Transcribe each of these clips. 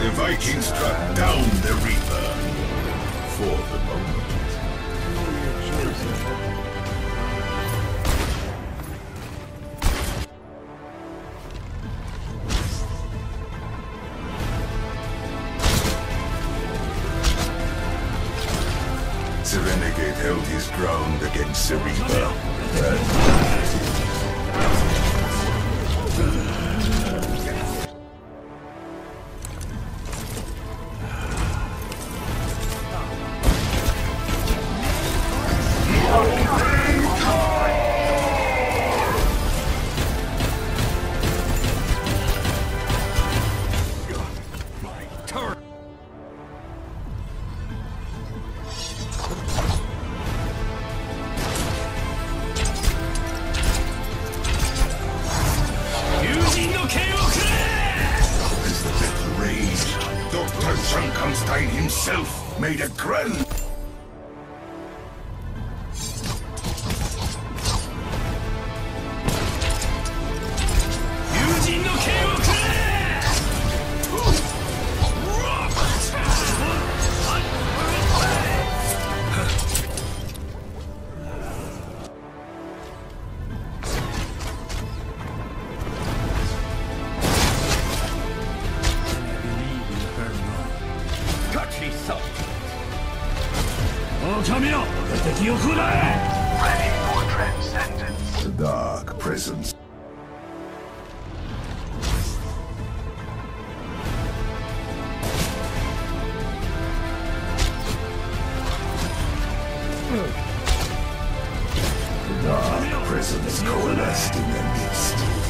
The Vikings struck down the Reaper. For the moment. The Renegade held his ground against the Reaper. Junkenstein himself made a grand The dark presence coalesced in their midst.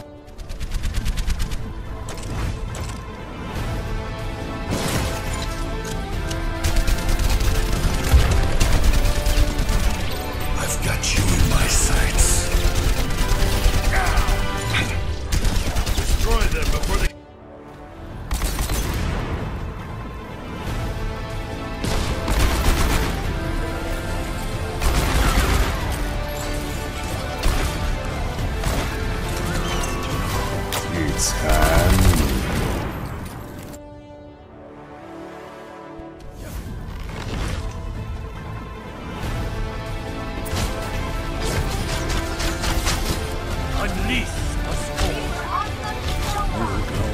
It's hand. Unleash the storm!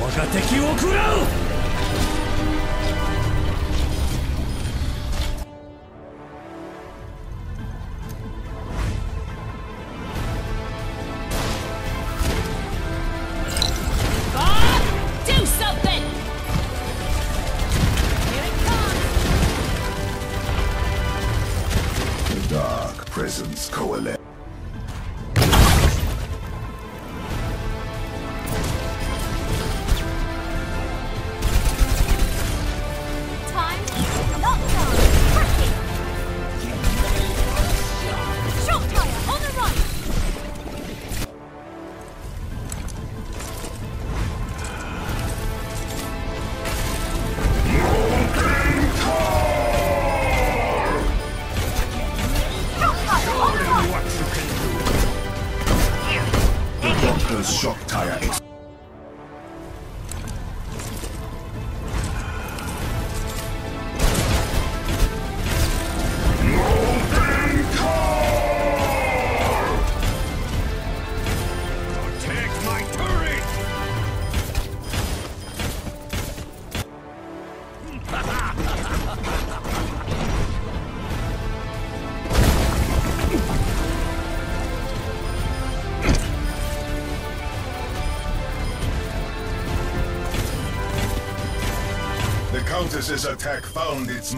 我が敵を食らう presence coalesced. Shock tire Augustus's attack found its...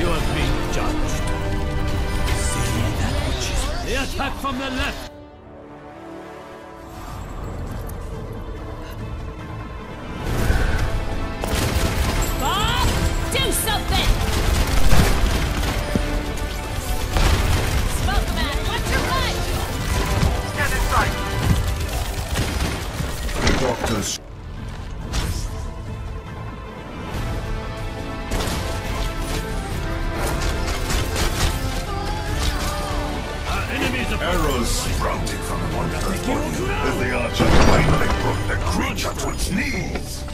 You have been judged. See that which is... The attack from the left! Sneeze!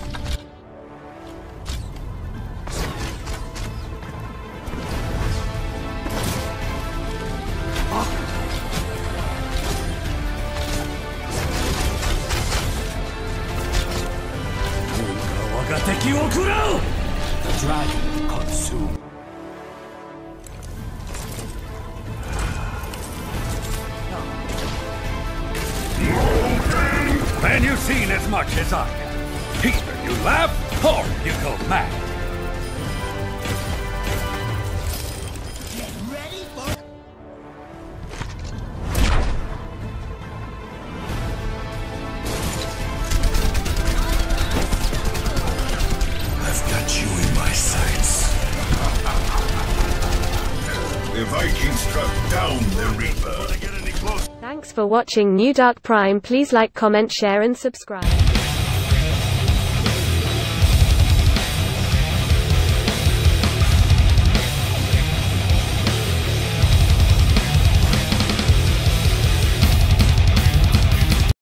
The dragon. And you've seen as much as I have. Either you laugh or you go mad. I've got you in my sights. the Vikings struck down the Reaper. Thanks for watching Nudoc Prime. Please like, comment, share and subscribe.